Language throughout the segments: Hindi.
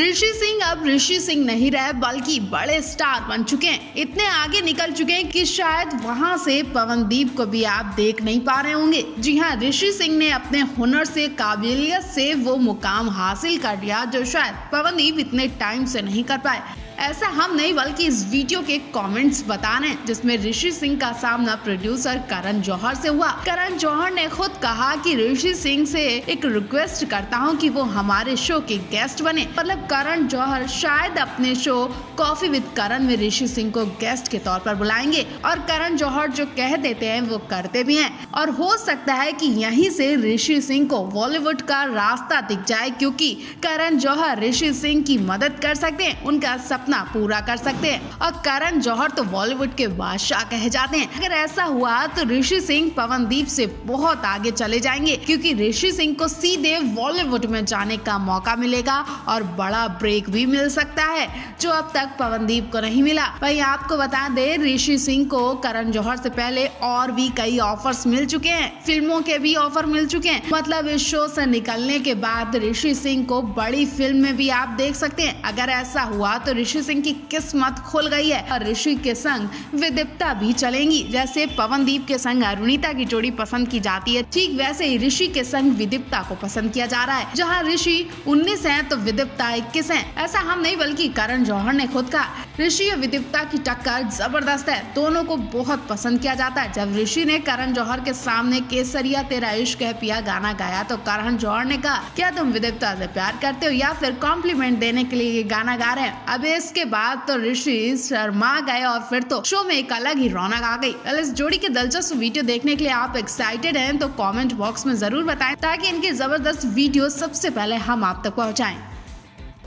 ऋषि सिंह अब ऋषि सिंह नहीं रहे, बल्कि बड़े स्टार बन चुके हैं। इतने आगे निकल चुके हैं कि शायद वहाँ से पवनदीप को भी आप देख नहीं पा रहे होंगे। जी हाँ ऋषि सिंह ने अपने हुनर से, काबिलियत से वो मुकाम हासिल कर लिया, जो शायद पवनदीप इतने टाइम से नहीं कर पाए। ऐसा हम नहीं, बल्कि इस वीडियो के कमेंट्स बता रहे हैं जिसमें ऋषि सिंह का सामना प्रोड्यूसर करण जौहर से हुआ। करण जौहर ने खुद कहा कि ऋषि सिंह से एक रिक्वेस्ट करता हूँ कि वो हमारे शो के गेस्ट बने। मतलब करण जौहर शायद अपने शो कॉफ़ी विद करण में ऋषि सिंह को गेस्ट के तौर पर बुलाएँगे। और करण जौहर जो कह देते हैं, वो करते भी हैं। और हो सकता है कि यहीं से ऋषि सिंह को बॉलीवुड का रास्ता दिख जाए, क्योंकि करण जौहर ऋषि सिंह की मदद कर सकते हैं। उनका सब सपना पूरा कर सकते हैं। और करण जौहर तो बॉलीवुड के बादशाह कहे जाते हैं। अगर ऐसा हुआ तो ऋषि सिंह पवनदीप से बहुत आगे चले जाएँगे, क्योंकि ऋषि सिंह को सीधे बॉलीवुड में जाने का मौका मिलेगा और बड़ा ब्रेक भी मिल सकता है, जो अब तक पवनदीप को नहीं मिला। वही आपको बता दे, ऋषि सिंह को करण जौहर से पहले और भी कई ऑफर्स मिल चुके हैं। फ़िल्मों के भी ऑफ़र मिल चुके हैं। मतलब इस शो से निकलने के बाद ऋषि सिंह को बड़ी फ़िल्म में भी आप देख सकते हैं। अगर ऐसा हुआ तो ऋषि सिंह की किस्मत खुल गई है और ऋषि के संग विदिप्ता भी चलेंगी। जैसे पवनदीप के संग अरुणिता की जोड़ी पसंद की जाती है, ठीक वैसे ही ऋषि के संग विदिप्ता को पसंद किया जा रहा है। जहाँ ऋषि उन्नीस है तो विदिप्ता इक्कीस है। ऐसा हम नहीं, बल्कि करण जौहर ने खुद कहा। ऋषि और विदिप्ता की टक्कर ज़बरदस्त है। दोनों को बहुत पसंद किया जाता है। जब ऋषि ने करण जौहर के सामने केसरिया तेरा इश्क है पिया गाना गाया तो करण जौहर ने कहा, क्या तुम विदिप्ता से प्यार करते हो या फिर कॉम्प्लीमेंट देने के लिए ये गाना गा रहे हैं? अब इसके बाद तो ऋषि शर्मा गए और फिर तो शो में एक अलग ही रौनक आ गई। इस जोड़ी के दिलचस्प वीडियो देखने के लिए आप एक्साइटेड हैं तो कमेंट बॉक्स में ज़रूर बताएँ ताकि इनके ज़बरदस्त वीडियो सबसे पहले हम आप तक पहुंचाएँ।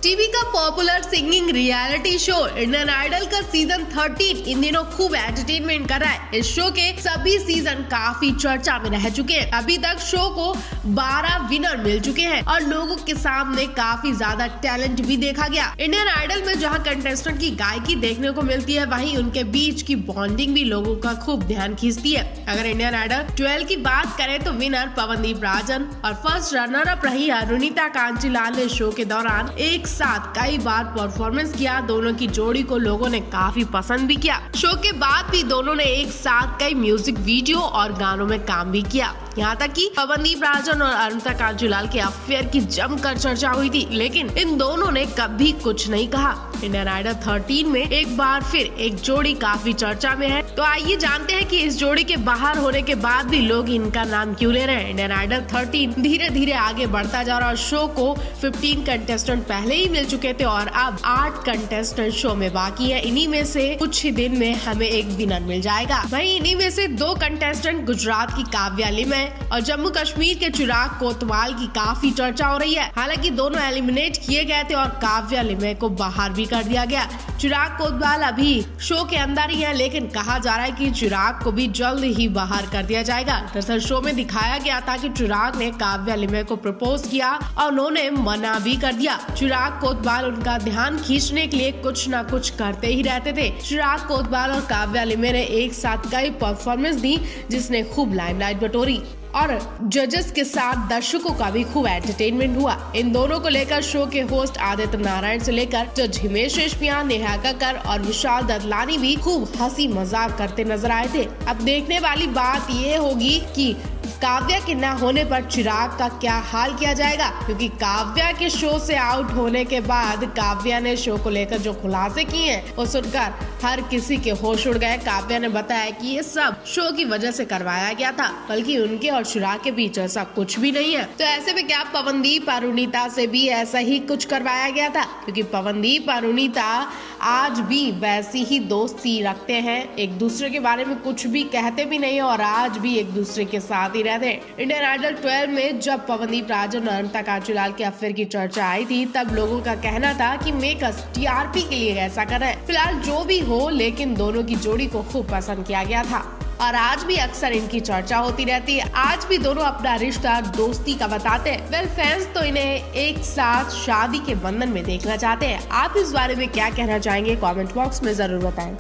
टीवी का popular singing reality show Indian Idol का सीज़न 13 इन दिनों खूब एंटरटेनमेंट कर रहा है। इस शो के सभी सीज़न काफ़ी चर्चा में रह चुके हैं। अभी तक शो को 12 विनर मिल चुके हैं और लोगों के सामने काफ़ी ज़्यादा टैलेंट भी देखा गया। इंडियन आइडल में जहाँ कंटेस्टेंट की गायकी देखने को मिलती है, वही उनके बीच की बॉन्डिंग भी लोगों का खूब ध्यान खींचती है। अगर इंडियन आइडल ट्वेल्व की बात करें तो विनर पवनदीप राजन और फ़र्स्ट रनर अप रही अरुणिता कांचीलाल ने शो के दौरान एक साथ कई बार परफॉर्मेंस किया, दोनों की जोड़ी को लोगों ने काफ़ी पसंद भी किया। शो के बाद भी दोनों ने एक साथ कई म्यूज़िक वीडियो और गानों में काम भी किया। यहाँ तक कि पवनदीप राजन और अरुणता कांजूलाल के अफेयर की जमकर चर्चा हुई थी, लेकिन इन दोनों ने कभी कुछ नहीं कहा। इंडियन आइडल 13 में एक बार फिर एक जोड़ी काफ़ी चर्चा में है। तो आइए जानते हैं कि इस जोड़ी के बाहर होने के बाद भी लोग इनका नाम क्यों ले रहे हैं। इंडियन आइडल 13 धीरे धीरे आगे बढ़ता जा रहा है शो को 15 कंटेस्टेंट पहले ही मिल चुके थे और अब आठ कंटेस्टेंट शो में बाकी है। इन्हीं में से कुछ ही दिन में हमें एक विनर मिल जाएगा। वही इन्हीं में से दो कंटेस्टेंट गुजरात की काव्या लिम और जम्मू कश्मीर के चिराग कोतवाल की काफ़ी चर्चा हो रही है। हालाँकि दोनों एलिमिनेट किए गए थे और काव्या लिमे को बाहर भी कर दिया गया। चिराग कोतवाल अभी शो के अंदर ही है, लेकिन कहा जा रहा है कि चिराग को भी जल्द ही बाहर कर दिया जाएगा। दरअसल शो में दिखाया गया था कि चिराग ने काव्या लिमे को प्रपोज किया और उन्होंने मना भी कर दिया। चिराग कोतवाल उनका ध्यान खींचने के लिए कुछ न कुछ करते ही रहते थे। चिराग कोतवाल और काव्या लिमे ने एक साथ कई परफॉर्मेंस दी, जिसने खूब लाइमलाइट बटोरी। और जजेस के साथ दर्शकों का भी खूब एंटरटेनमेंट हुआ। इन दोनों को लेकर शो के होस्ट आदित्य नारायण से लेकर जज हिमेश रेशमिया, नेहा कक्कर और विशाल ददलानी भी खूब हँसी मज़ाक करते नज़र आए थे। अब देखने वाली बात ये होगी कि काव्या के न होने पर चिराग का क्या हाल किया जाएगा? क्योंकि काव्या के शो से आउट होने के बाद काव्या ने शो को लेकर जो खुलासे किए हैं, वो सुनकर हर किसी के होश उड़ गए। काव्या ने बताया कि ये सब शो की वजह से करवाया गया था, बल्कि उनके और चिराग के बीच ऐसा कुछ भी नहीं है। तो ऐसे में क्या पवनदीप अरुणिता से भी ऐसा ही कुछ करवाया गया था? क्योंकि पवनदीप अरुणिता आज भी वैसी ही दोस्ती रखते हैं। एक दूसरे के बारे में कुछ भी कहते भी नहीं और आज भी एक दूसरे के साथ ही रहते हैं। इंडियन आइडल 12 में जब पवनदीप राजन और अनंता कांचूलाल के अफेयर की चर्चा आई थी, तब लोगों का कहना था कि मेकर्स टीआरपी के लिए ऐसा कर रहे हैं। फ़िलहाल जो भी हो, लेकिन दोनों की जोड़ी को खूब पसंद किया गया था। और आज भी अक्सर इनकी चर्चा होती रहती है। आज भी दोनों अपना रिश्ता, दोस्ती का बताते हैं। वेल फैंस तो इन्हें एक साथ शादी के बंधन में देखना चाहते हैं। आप इस बारे में क्या कहना चाहेंगे? कमेंट बॉक्स में ज़रूर बताएँ।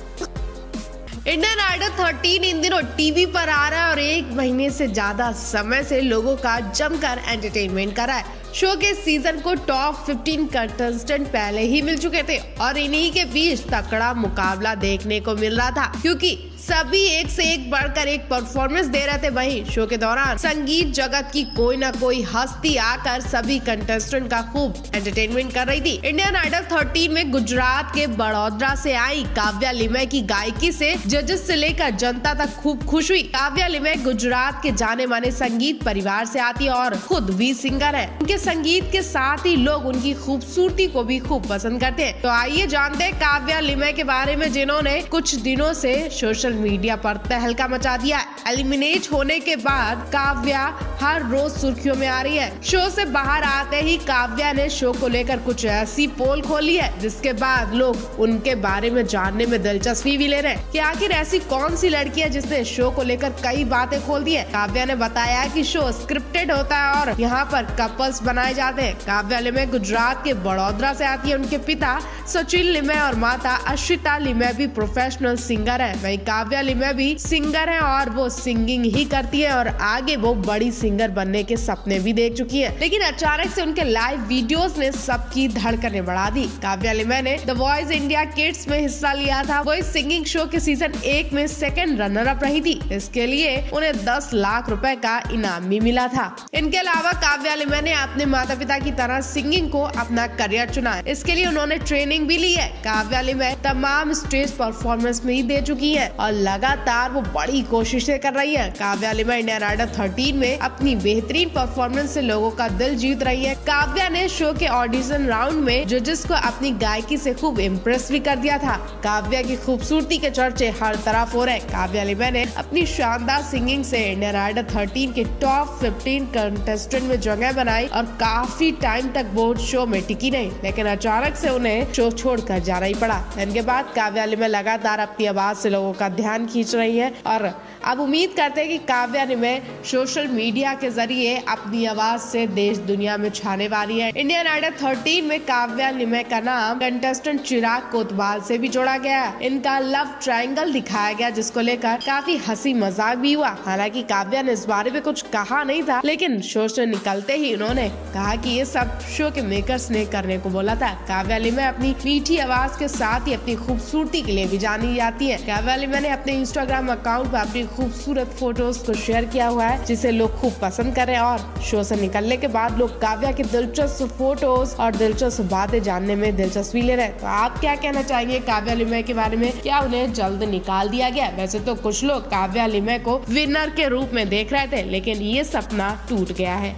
इंडियन आइडल 13 इन दिनों टीवी पर आ रहा है और एक महीने से ज़्यादा समय से लोगों का जमकर एंटरटेनमेंट कर रहा है। शो के सीज़न को टॉप 15 कंटेस्टेंट पहले ही मिल चुके थे और इन्हीं के बीच तकड़ा मुकाबला देखने को मिल रहा था, क्योंकि सभी एक से एक बढ़कर एक परफॉर्मेंस दे रहे थे वहीं शो के दौरान। संगीत जगत की कोई ना कोई हस्ती आकर सभी कंटेस्टेंट का खूब एंटरटेनमेंट कर रही थी। इंडियन आइडल 13 में गुजरात के बड़ौदा से आई काव्या लिमय की गायकी से जजेस से लेकर जनता तक खूब खुश हुई। काव्या लिमय गुजरात के जाने माने संगीत परिवार से आती और खुद भी सिंगर है। उनके संगीत के साथ ही लोग उनकी खूबसूरती को भी खूब पसंद करते हैं। तो आइए जानते हैं काव्या लिमय के बारे में, जिन्होंने कुछ दिनों से सोशल मीडिया पर तहलका मचा दिया। एलिमिनेट होने के बाद काव्या हर रोज सुर्खियों में आ रही है। शो से बाहर आते ही काव्या ने शो को लेकर कुछ ऐसी पोल खोली है, जिसके बाद लोग उनके बारे में जानने में दिलचस्पी भी ले रहे हैं कि आखिर ऐसी कौन सी लड़की है जिसने शो को लेकर कई बातें खोल दी है। काव्या ने बताया कि शो स्क्रिप्टेड होता है और यहाँ पर कपल्स बनाए जाते हैं। काव्या लिमे गुजरात के बड़ोदरा से आती है उनके पिता सचिन लिमे और माता अश्विता लिमे भी प्रोफेशनल सिंगर है। वही काव्या लिमे भी सिंगर है और वो सिंगिंग ही करती है और आगे वो बड़ी सिंगर बनने के सपने भी देख चुकी है। लेकिन अचानक से उनके लाइव वीडियोस ने सबकी धड़कने बढ़ा दी। काव्या लिमे ने द वॉइस इंडिया किड्स में हिस्सा लिया था। वो इस सिंगिंग शो के सीज़न एक में सेकेंड रनर अप रही थी। इसके लिए उन्हें दस लाख रूपए का इनाम भी मिला था। इनके अलावा काव्या लिमे ने अपने माता पिता की तरह सिंगिंग को अपना करियर चुना है इसके लिए उन्होंने ट्रेनिंग भी ली है। काव्या लिमे तमाम स्टेज परफॉर्मेंस में ही दे चुकी है और लगातार वो बड़ी कोशिशें कर रही है। Kavya Limaye Indian Idol thirteen में अपनी बेहतरीन परफॉर्मेंस से लोगों का दिल जीत रही है। काव्या ने शो के ऑडिशन राउंड में जजेस को अपनी गायकी से खूब इम्प्रेस भी कर दिया था। काव्या की खूबसूरती के चर्चे हर तरफ़ हो रहे काव्या लिमा ने अपनी शानदार सिंगिंग से इंडियन आइडल थर्टीन के टॉप फिफ्टीन कंटेस्टेंट में जगह बनाई और काफ़ी टाइम तक वो शो में टिकी नहीं, लेकिन अचानक से उन्हें शो छोड़कर जाना ही पड़ा। इनके बाद काव्यालय में लगातार अपनी आवाज़ से लोगों का ध्यान खींच रही है और अब उम्मीद करते हैं कि काव्या निमे सोशल मीडिया के ज़रिए अपनी आवाज़ से देश दुनिया में छाने वाली है। इंडियन आइडल थर्टीन में काव्या निमे का नाम कंटेस्टेंट चिराग कोतवाल से भी जोड़ा गया इनका लव ट्रायंगल दिखाया गया, जिसको लेकर काफ़ी हँसी मज़ाक भी हुआ। हालाँकि काव्या ने इस बारे में कुछ कहा नहीं था, लेकिन शो से निकलते ही उन्होंने कहा कि ये सब शो के मेकर्स ने करने को बोला था। काव्या लिमे अपनी मीठी आवाज़ के साथ ही अपनी खूबसूरती के लिए भी जानी जाती है। काव्या लिमे ने अपने इंस्टाग्राम अकाउंट पर अपनी खूबसूरत फ़ोटोज़ को शेयर किया हुआ है, जिसे लोग खूब पसंद कर रहे हैं और शो से निकलने के बाद लोग काव्या की दिलचस्प फ़ोटोज़ और दिलचस्प बातें जानने में दिलचस्पी ले रहे हैं। तो आप क्या कहना चाहेंगे काव्या लिमय के बारे में? क्या उन्हें जल्द निकाल दिया गया? वैसे तो कुछ लोग काव्या लिमय को विनर के रूप में देख रहे थे, लेकिन ये सपना टूट गया है।